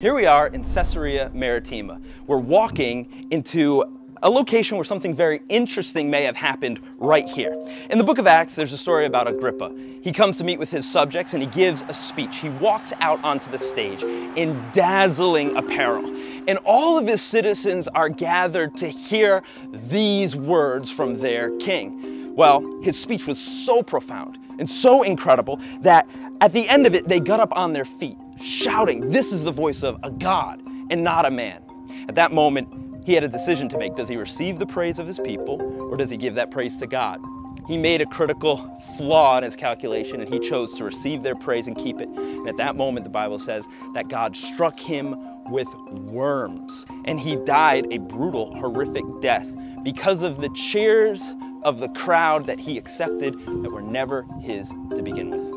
Here we are in Caesarea Maritima. We're walking into a location where something very interesting may have happened right here. In the book of Acts, there's a story about Agrippa. He comes to meet with his subjects and he gives a speech. He walks out onto the stage in dazzling apparel. And all of his citizens are gathered to hear these words from their king. Well, his speech was so profound and so incredible that at the end of it, they got up on their feet shouting, This is the voice of a God and not a man. At that moment, he had a decision to make. Does he receive the praise of his people or does he give that praise to God? He made a critical flaw in his calculation and he chose to receive their praise and keep it. And at that moment, the Bible says that God struck him with worms and he died a brutal, horrific death because of the cheers of the crowd that he accepted that were never his to begin with.